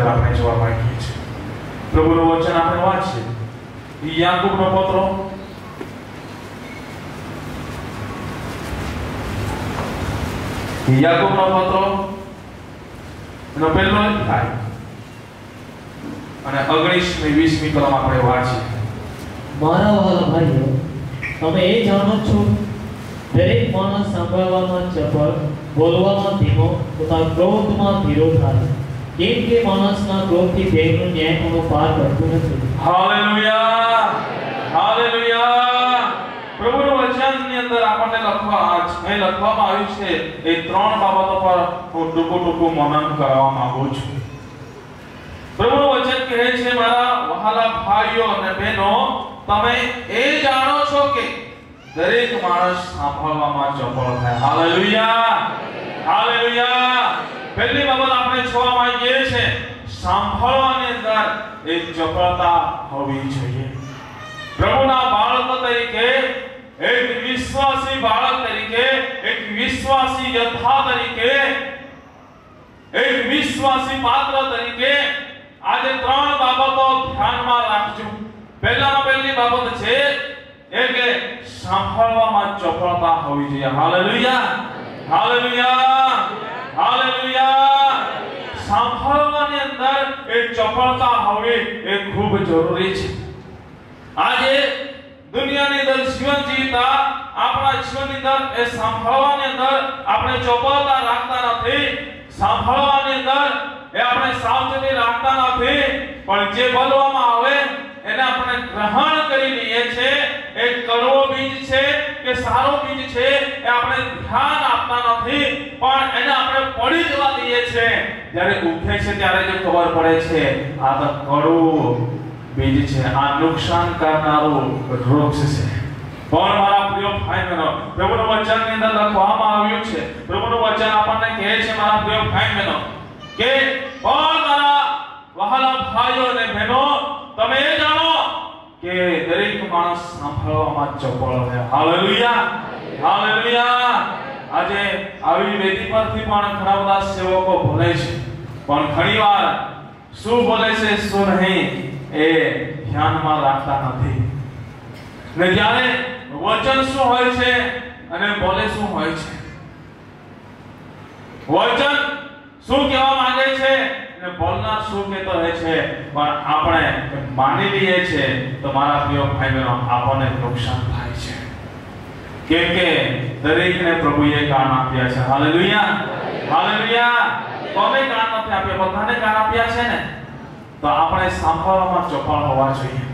આપણે જોવા માંગીએ છીએ. પ્રભુનું વચન આપણે વાંચીએ. યાકુબનો પત્ર. યાકુબનો પત્ર. એનો પહેલો અધ્યાય. અને ઓગણીસમી, વીસમી કલમ આપણે વાંચીએ. મારા વહાલા ભાઈઓ, તમે એ જાણો છો, દરેક માણસ સાંભળવામાં ચપળ, બોલવામાં ધીમો તથા ક્રોધમાં ધીરો થાય. કેમ કે માણસના ક્રોધથી દેહનો ન્યાય કોનો પાર કરતું નથી. હાલેલુયા. હાલેલુયા. પ્રભુનું વચનની અંદર આપણને લખવા છે લખવામાં આવ્યું છે એ ત્રણ બાબતો પર હું ટૂંકું ટૂંકું મનન કરાવવા માંગુ છું. પ્રભુનું વચન કહે છે, મારા વહાલા ભાઈઓ અને બહેનો, તમે એ જાણો છો કે દરેક માણસ સાંભળવામાં ચપળ થાય. હાલેલુયા. હાલેલુયા. પહેલી બાબત આપણે જોવા માંગીએ છે સાંભળવાની અંદર એક ચપળતા હોવી જોઈએ. પ્રભુના બાળક તરીકે, એક વિશ્વાસી બાળક તરીકે, એક વિશ્વાસી યથા તરીકે, એક વિશ્વાસી પાત્ર તરીકે આજે ત્રણ બાબતો ધ્યાનમાં રાખજો. પહેલામાં પહેલી બાબત છે એ કે સાંભળવામાં ચપળતા હોવી જોઈએ. હાલેલુયા. હાલેલુયા સાંભળવાની અંદર એ ચપળતા હોવી એ ખૂબ જરૂરી છે. આજે દુનિયાની અંદર જીવન જીવતા આપણા જીવનની અંદર એ સાંભળવાની અંદર આપણે ચપળતા રાખતા નથી. સાંભળવાની અંદર એ આપણે સાવચેતી રાખતા નથી. પણ જે બોલવામાં આવે એને આપણે ગ્રહણ કરી લઈએ છે એ કડવો બીજ છે કે સારો બીજ છે એ આપણે ધ્યાન આપતા નથી, પણ એને આપણે પડી જવા દઈએ છે. જ્યારે ઉઠે છે ત્યારે જે ખબર પડે છે, આ તો કડવું બીજ છે. આ નુકસાન કરનારું વૃક્ષ છે. પણ મારા પ્રિય ભાઈ બહેનો પ્રભુનું વચનની અંદર લખવામાં આવ્યું છે. પ્રભુનું વચન આપણને કહે છે, મારા પ્રિય ભાઈ બહેનો કે પણ મારા વહાલા ભાઈઓ અને બહેનો, તમે જાણો કે દરેક માણસ સાંભળવામાં ચપળ છે હાલેલુયા! હાલેલુયા! આજે આવી વેદી પરથી પણ ઘણા બધા સેવકો ભલે છે, પણ ઘણીવાર શું બોલે છે, શું નહીં, એ ધ્યાનમાં રાખતા નથી. ને જ્યારે વચન શું હોય છે અને બોલે શું હોય છે? વચન શું કહેવા માંગે છે અને બોલનાર શું કહેતો હોય છે, પણ આપણે માની લઈએ છે તો મારા પ્રિય ભાઈ બહેનો, આપણને નુકસાન થાય છે. કેમ કે દરેકને પ્રભુએ કાન આપ્યા છે. હાલેલુયા. હાલેલુયા. કોને કાન નથી આપ્યા? બધાને કાન આપ્યા છે ને? તો આપણે સાંભળવામાં ચોપાળ હોવા જોઈએ.